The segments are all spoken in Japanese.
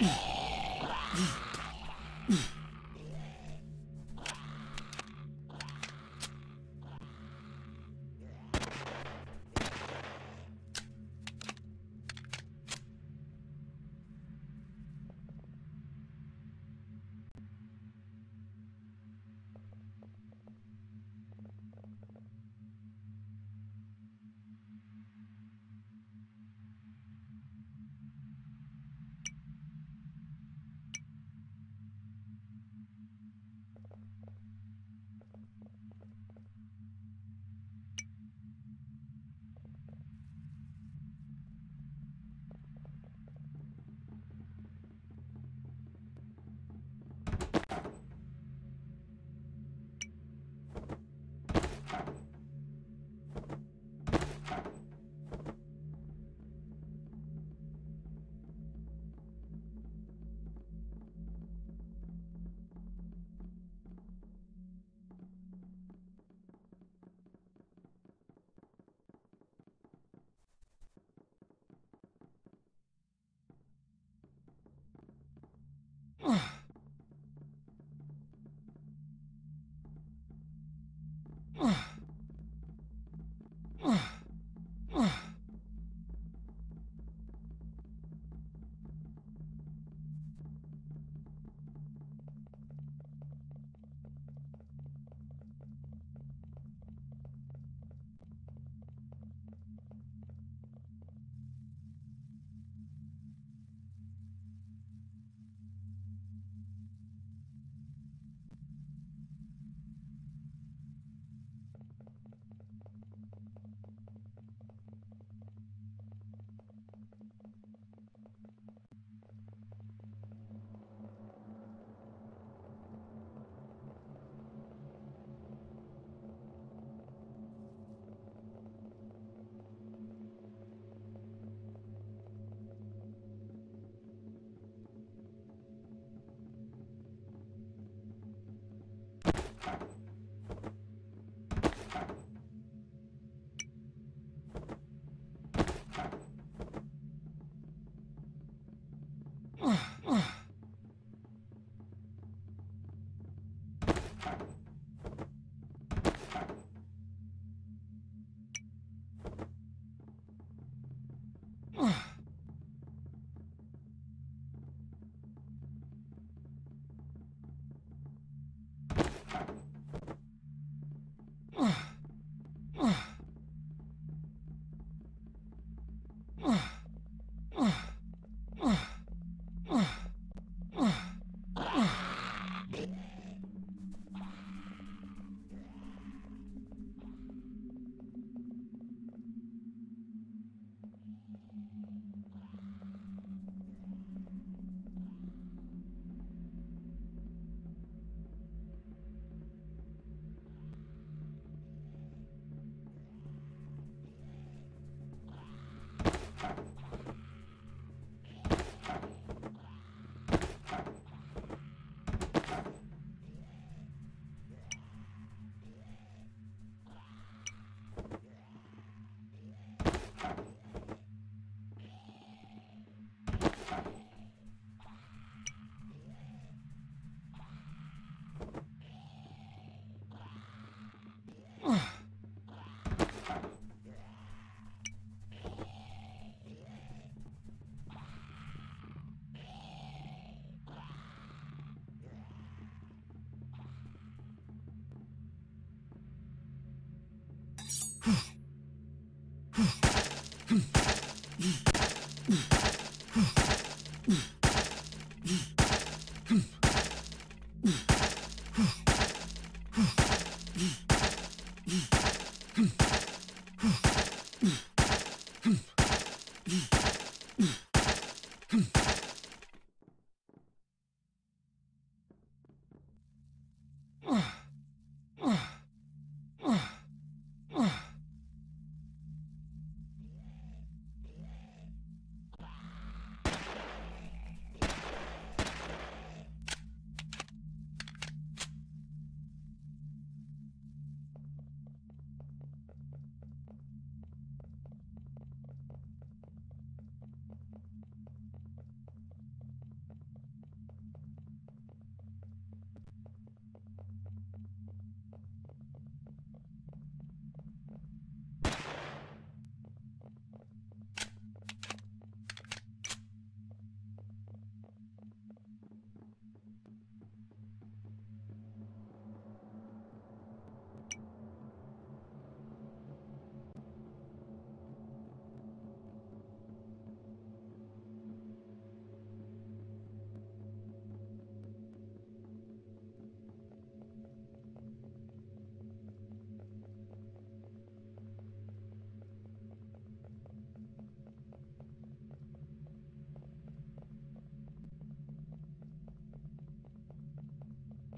Yeah. Hmm.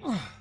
Ugh.